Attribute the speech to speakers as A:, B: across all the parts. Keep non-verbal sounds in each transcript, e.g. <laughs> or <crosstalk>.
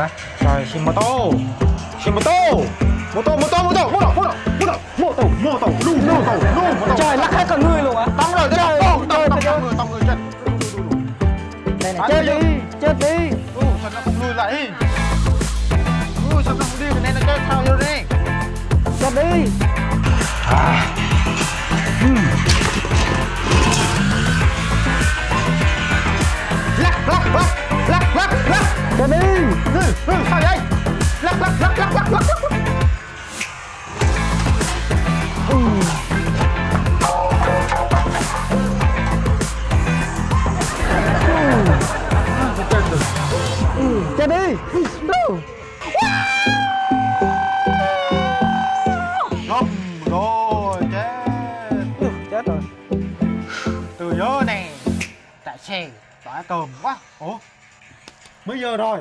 A: á
B: Trời, xin mô tô. Xin mô tô. Mô tô, mô tô, mô tô, mô tô, mô tô, mô tô. Mô tô, mô tô, mô tô, mô tô.
A: Trời lắc hết cả người luôn
B: tỏa cơm quá. Ủa? Mấy giờ rồi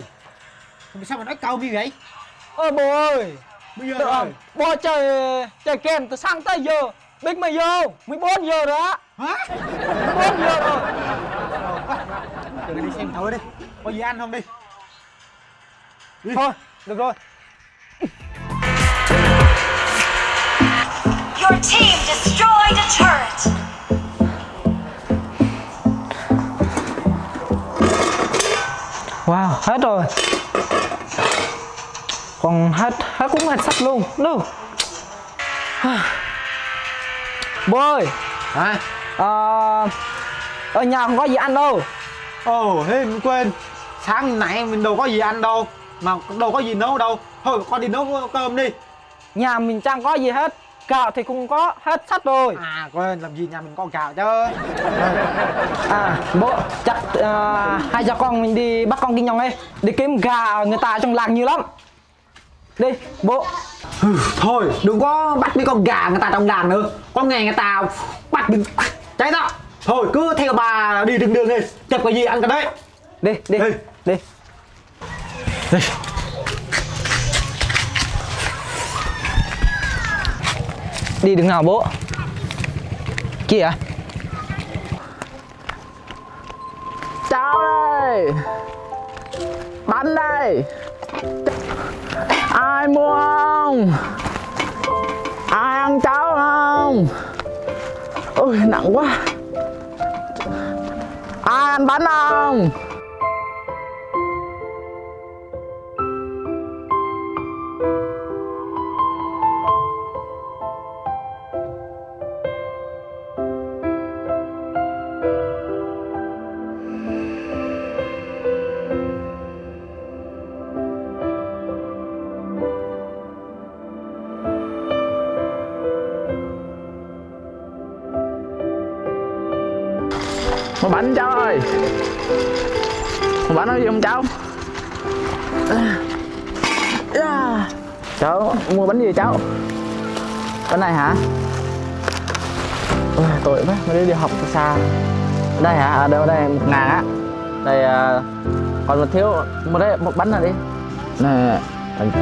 B: mà sao mà nói câu như vậy?
A: Ôi bố ơi.
B: Mấy giờ rồi?
A: Bố chơi chơi game từ sáng tới giờ Bích mấy giờ 14 giờ rồi á.
B: Hả?
A: 14 giờ rồi.
B: Giờ đi xem thử đi. Có gì ăn không đi? Đi.
A: Thôi được rồi hết rồi. Còn hết hết cũng hết sắt luôn Đâu <sighs> Bố ơi.
B: Hả?
A: Ờ, Ở nhà không có gì ăn đâu.
B: Ồ thế mình quên. Sáng nãy mình đâu có gì ăn đâu mà đâu có gì nấu đâu. Thôi con đi nấu cơm đi.
A: Nhà mình chẳng có gì hết Gạo thì cũng có hết sắt rồi.
B: À quên làm gì nhà mình có gạo chứ?
A: À bố chắc ờ, hai cha con mình đi bắt con kinh nhông đi Đi kiếm gà người ta trong làng nhiều lắm. Đi bố.
B: Thôi đừng có bắt mấy con gà người ta trong đàn nữa. Có ngày người ta bắt mình cháy đó. Thôi cứ theo bà đi đường đường đi. Chụp cái gì ăn cái đấy.
A: Đi đi
B: Đi.
A: đi.
B: Đi
A: Đi đứng nào bố? Kìa à? Cháu đây. Bánh đây. Ai mua không? Ai ăn cháo không? Ôi, nặng quá. Ai ăn bánh không?
C: Bánh cháu ơi. Một bánh nói gì không cháu. Cháu mua bánh gì cháu? Bánh này hả? Ôi, tội quá mới đi, học xa. Đây hả? Ở đâu đây một ngàn á. Đây à, còn một thiếu một đấy một bánh này đi. Này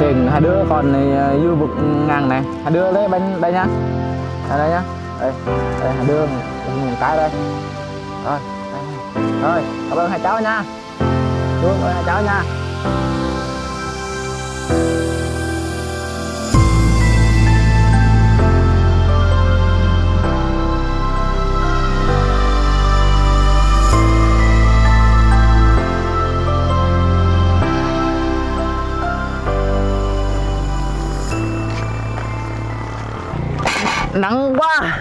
C: tiền hai đứa còn này à, dư một ngàn này. Hai đứa lấy bánh đây nhá. Đây, đây nhá. Đây, đây hai đứa một cái đây. Rồi rồi, cảm ơn hai cháu nha. Chú ơn hai cháu nha. Nặng quá.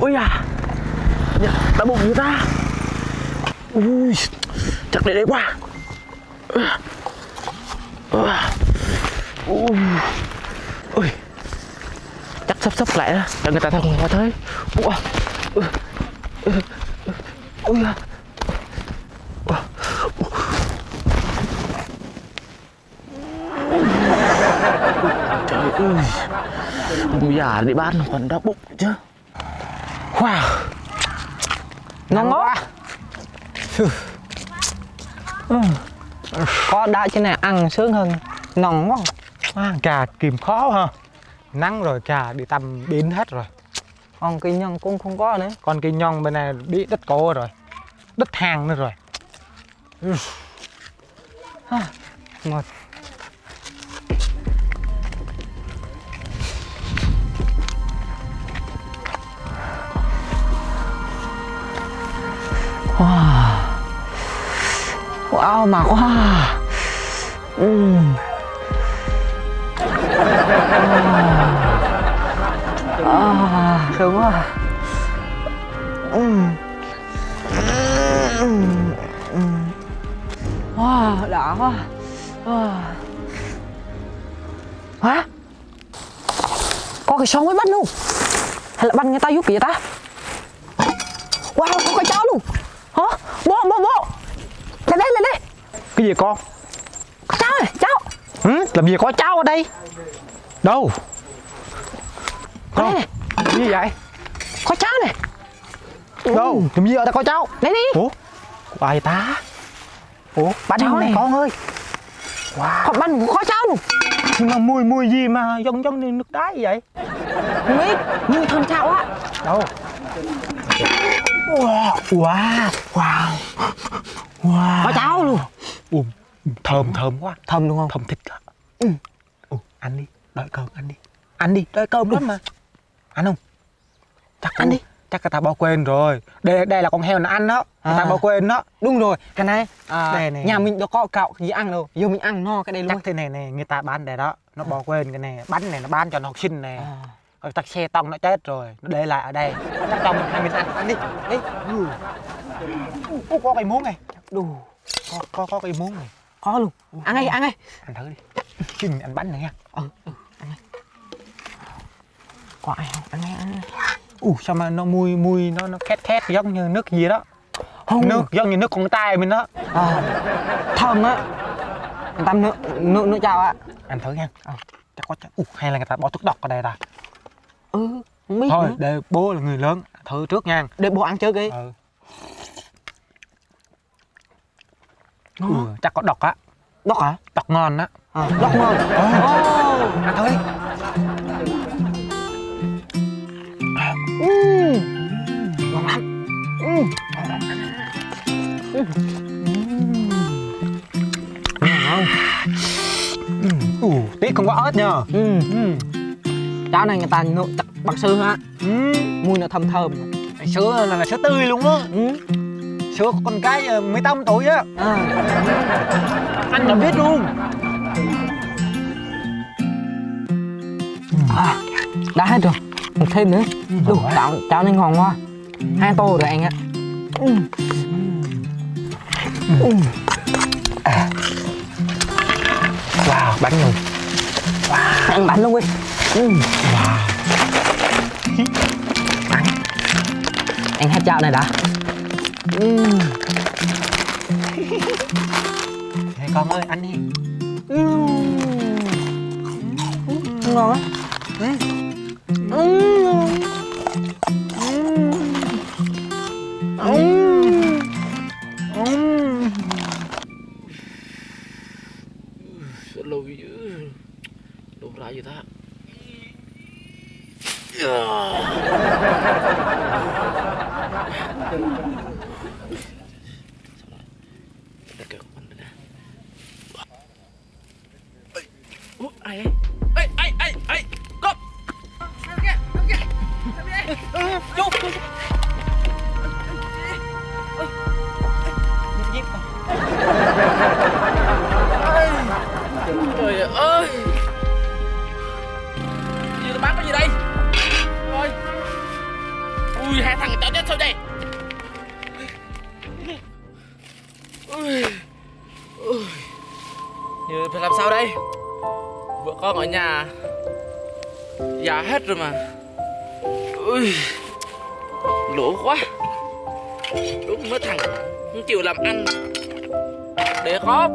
C: Ui à đã người ta. Ui, chắc để đấy quá. Ui ui, chắc sắp sắp lại đó cho người ta thông người ta thấy ui ui à. trời ơi, ông già đi bán còn đau bụng chứ. Wow
A: ngon quá. Có đá trên này ăn sướng hơn. Ngon quá.
B: À, cà kìm khó ha. Nắng rồi cà đi tầm biến hết rồi.
A: Còn kinh nhân cũng không có nữa.
B: Con cây nhong bên này bị đất cổ rồi. Đất hàng nữa rồi.
A: Ngon wow wow mà quá ừ. à, sướng quá ừ. Ừ. Wow, đã quá wow. Hả? Có cái son mới bắt luôn Hay là bắt người ta giúp kìa ta Wow, có cái chó? Bố, bố, bố Lên đây, lên đây
B: Cái gì con?
A: Cháu này, cháu
B: Ừ? Làm gì có cháu ở đây? Đâu?
A: Có đây này,
B: gì vậy?
A: có cháu này
B: Đâu? Làm gì ở đây có cháu?
A: Lấy đi
B: Ủa? Của ai ta? Ủa? Bánh
A: Cháu
B: này con ơi
A: Có bánh có cháu luôn
B: Nhưng mà mùi mùi gì mà giống giống nước đá vậy?
A: Không biết, nhưng thơm cháu á
B: Đâu? Wow, wow, wow, wow.
A: Có cháu luôn
B: Ủa, thơm thơm quá,
A: Thơm đúng không?
B: thơm thịt đó.
A: Ừ.
B: Ủa, ăn đi, đợi cơm ăn đi. Ăn đi, đợi cơm lắm mà. Ăn không? Chắc
A: Ăn đi.
B: Chắc người ta bỏ quên rồi. Đây đây là con heo nó ăn đó. Người ta
A: À.
B: bỏ quên đó.
A: Đúng rồi, cái này, à,
B: Đây này.
A: Nhà mình đâu có cạo gì ăn đâu Giờ mình ăn no cái đây luôn
B: Chắc thế này này, người ta bán đây đó. Nó bỏ quên cái này, bánh này nó bán cho nó học sinh này.
A: À.
B: Rồi tắc xe tông nó chết rồi, nó để lại ở đây. Cho mình hai mình ăn, ăn đi. Đi. Ừ. Ủa, có cái muỗng này.
A: Đủ
B: Có có có cái muỗng này.
A: Có luôn Ăn ngay, ăn ngay
B: Ăn thử đi. Chứ mình ăn bánh này nha.
A: Ừ, ừ, ăn ngay Có ai không? Ăn ngay, ăn ngay
B: Ủa sao mà nó mùi mùi nó nó khét khét giống như nước gì đó
A: Không
B: nước giống như nước con trai mình đó
A: à, Thơm á Người ta nước, nước, nước chao á
B: ăn thử nha ờ, chắc có chắc Ủa, hay là người ta bỏ thuốc độc ở đây ta
A: Ừ, không biết
B: thôi
A: nữa.
B: để bố là người lớn thử trước nha
A: Để bố ăn trước đi
B: ừ. ừ, chắc có độc á
A: Đốc hả?
B: độc ngon á
A: À, đốc ngon
B: ăn đi
A: ừ. Ngon lắm ừ.
B: ừ. ừ. tí không có ớt nha
A: Ừ.
B: ừ.
A: Cháo này người ta nấu bằng sữa hả?
B: Ừ.
A: Mùi nó thơm thơm
B: sữa là, là sữa tươi luôn á.
A: Ừ.
B: sữa con cái ờ, 18 tuổi á.
A: À.
B: anh đã biết luôn.
A: À, Đã hết rồi. Một thêm nữa. Đủ, cháo, cháo này ngon quá Hai tô rồi anh ạ. Ừ. Ừ.
B: wow bánh luôn.
A: Ăn bánh luôn đi ừ. <laughs> Ăn hết cháo này đã ừ.
B: Này con ơi ăn đi
A: Ừ. Ngon á ừ. Ừ.
D: Sao lâu dữ Đâu ra vậy ta để kêu con mình nè Ủa, ai ai, ai, ai Con Sao kìa, sao kìa Sao kìa Chú, chú Trời ơi. Ui, hai thằng tao chết thôi đây Ui. Ui. Giờ phải làm sao đây Vợ con ở nhà Già hết rồi mà Ui. Lỗ quá Đúng mới thằng, Không chịu làm ăn Để khó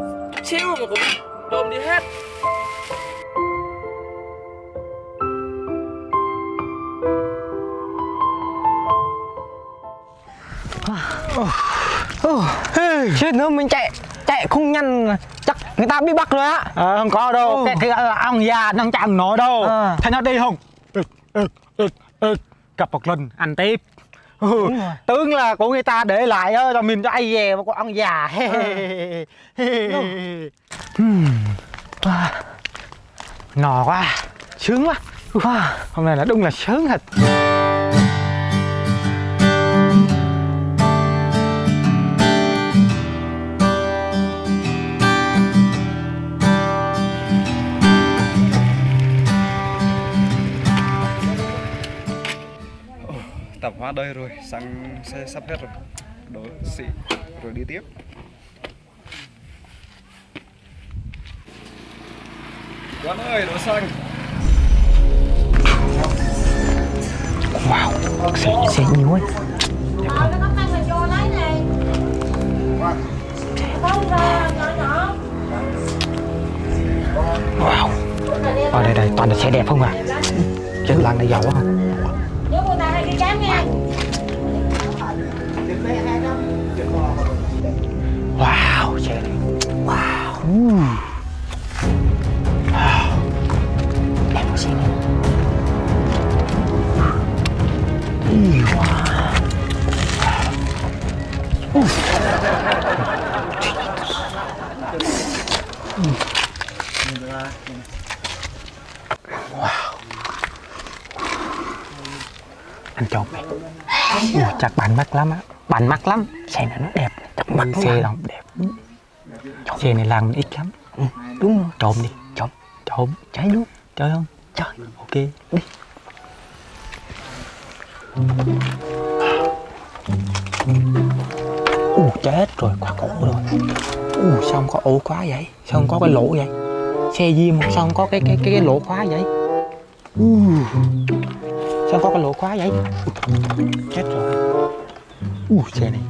D: Xíu mà cũng đôm đi hết
A: Chết nữa mình chạy Chạy không nhanh Chắc người ta bị bắt rồi á.
B: Ờ, không có đâu.
A: Ừ.
B: cái cái ông già nó chẳng nói đâu.
A: À.
B: thấy nó đi không? Gặp một lần ăn tiếp. Ừ, tướng là của người ta để lại á cho mình cho ai về mà của ông già. Ừm, wow. nò quá. Sướng quá. Hôm nay là đúng là sướng thật
E: tạp hóa đây rồi xăng xe sắp hết rồi. Đổ xị rồi đi tiếp. Quán ơi đổ xăng.
B: Wow xe xe nhiều ấy wow. Ở đây đây toàn là xe đẹp không à? Trên làng này giàu quá.
F: Nhớ
B: lắm. Xe này nó đẹp chắc mặt xe đâu đẹp. Xe này làm ít lắm. Ừ, đúng rồi. trộm đi trộm trộm. Cháy luôn chơi không? Chơi ok. Đi. U chết rồi quá cổ rồi. U sao không có ổ khóa vậy? Sao không có cái lỗ vậy? Xe diêm sao không có cái cái cái, cái lỗ khóa vậy? U sao không có cái lỗ khóa vậy? Chết rồi u xe này.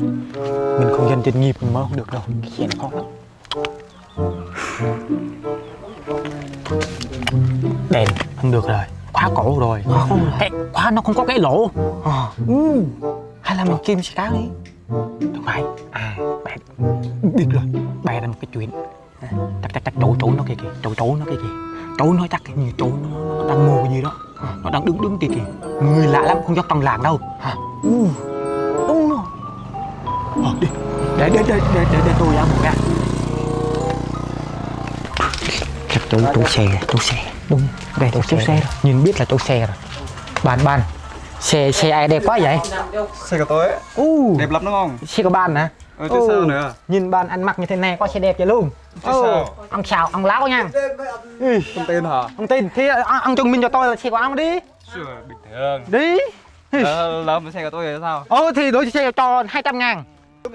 B: Mình không dân chuyên nghiệp mình mơ không được đâu. Cái xe này khó lắm. Đèn không được rồi. Khóa cổ rồi. Khóa không rồi. Khóa nó không có cái lỗ. À. ừ. hay là mình kim xe cá đi. Không phải à bạn biết rồi. Bè là một cái chuyện. À, chắc chắc chắc chỗ chỗ nó kia kìa. Chỗ chỗ nó kia kìa. Chỗ nó chắc như chỗ nó, nó đang mua cái gì đó. Nó đang đứng đứng kia kìa. Người lạ lắm không dám trong làng đâu. À. ừ. Ờ, đi. Để để để để để, để tôi ăn một cái. Chắc chỗ chỗ xe chỗ xe. Đúng. Đây chỗ xe. rồi. Nhìn biết là chỗ xe rồi. Bàn bàn xe xe ai đẹp quá vậy?
E: Xe của tôi ấy.
B: U
E: đẹp lắm đúng không?
B: Xe của bạn hả?
E: Ờ chứ sao nữa?
B: Nhìn bạn ăn mặc như thế này có xe đẹp vậy luôn.
E: Chứ sao?
B: ông chào ông láo nha. Ý,
E: không tên hả?
B: Ông tin. Thì ông, ông chứng minh cho tôi là xe của ông đi.
E: Sure, bình thường.
B: Đi.
E: Lỡ lỡ mà xe của tôi thì sao?
B: Ờ thì đối xe cho 200 ngàn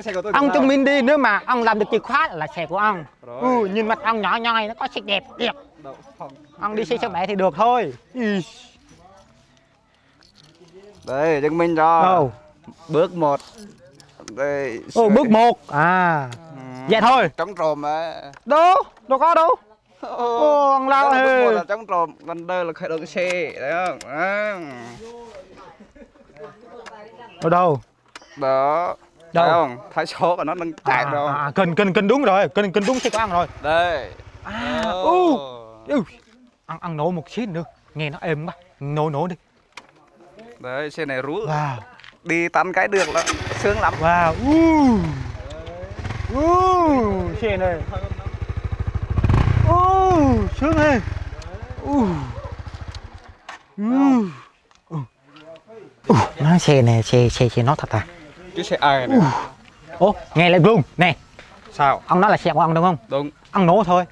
E: Xe
B: ông chứng minh đi nếu mà ông làm được chìa khóa là xe của ông.
E: Rồi.
B: ừ, nhìn mặt ông nhỏ nhoi nó có xe đẹp đẹp ông đi xe số 7 thì được thôi.
E: Đây chứng minh cho.
B: Đâu?
E: Bước một. Đây
B: Ồ, bước một. À. Dạ thôi.
E: Chống trộm á
B: đâu? Đâu có đâu. Ồ, ông lao
E: là bước một
B: hề
E: là chống trộm còn đây là khởi động xe đấy không? À.
B: ở đâu?
E: Đó
B: Đâu?
E: thấy không? Thấy số của nó đang chạy
B: à,
E: rồi
B: à, cần cần cần đúng rồi cần cần đúng xe của ông rồi.
E: Đây.
B: À
E: Ồ.
B: u ừ. ăn ăn nổ một xíu nữa nghe nó êm quá nổ nổ đi.
E: Đấy xe này rú
B: wow.
E: Đi tắm cái được là sướng lắm.
B: Wow u u xe này. U sướng hè u u u nó xe này xe xe xe nó thật à
E: chứ xe ai này?
B: Ô nghe lại luôn nè.
E: Sao?
B: Ông nói là xe của ông đúng không?
E: Đúng.
B: Ông nổ thôi.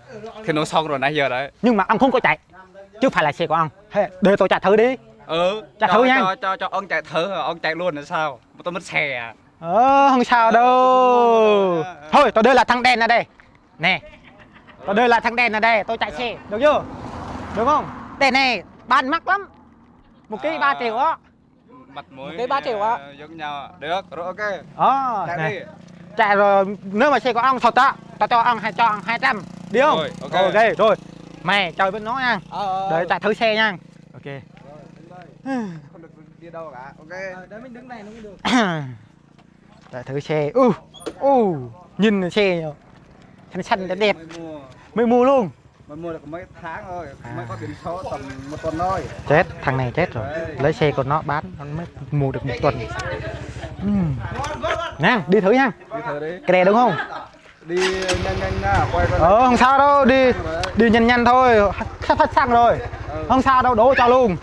E: Thì nó xong rồi nãy giờ đấy.
B: Nhưng mà ông không có chạy. Chứ phải là xe của ông. Thế để tôi chạy thử đi.
E: Ừ.
B: Chạy
E: cho,
B: thử nha.
E: cho, cho cho ông chạy thử ông chạy luôn là sao? Mà tôi mất xe à.
B: Ờ không sao đâu. Thôi tôi đưa là thằng đèn ở đây. Nè. Tôi đưa là thằng đèn ở đây tôi chạy xe. Được chưa? Được không? Đèn này bán mắc lắm. Một cái ba triệu á
E: mặt mũi
B: cái ba triệu á.
E: ờ, giống nhau à. được rồi ok.
B: Ờ
E: chạy
B: nè.
E: đi.
B: Chạy rồi nếu mà xe của ông thật á tao cho ông hai cho ông hai trăm. Đi không?
E: Rồi, ok.
B: ok rồi. Mày chơi với nó nha. Để chạy thử xe nha. Ok.
E: Không được đi đâu cả ok.
B: Để mình đứng này nó mới được. <coughs> Chạy thử xe. U u nhìn xe xanh xanh đẹp đẹp.
E: Mới mua
B: luôn
E: mới mua được mấy tháng thôi mới có biển số tầm một tuần thôi.
B: Chết thằng này chết rồi. Lấy xe của nó bán nó mới mua được một tuần. Nè đi thử nha.
C: Đi thử đi.
B: Cái này đúng không?
C: Đi nhanh nhanh nha quay qua
B: ờ không sao đâu đi đi nhanh nhanh thôi. Sắp hết xăng rồi. Không sao đâu đổ cho luôn.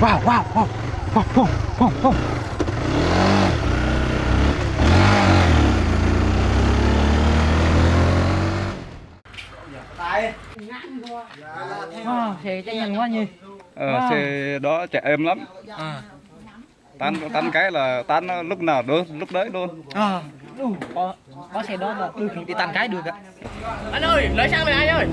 B: Wow wow wow. Wow wow wow, wow.
A: Xe chạy nhanh quá nhi.
C: Ờ xe đó chạy êm lắm. Tan tan cái là tan nó lúc nào đó lúc đấy luôn.
A: À, có, có xe đó là ừ, đi tan cái được ạ
G: Anh ơi, lấy xăng về anh ơi.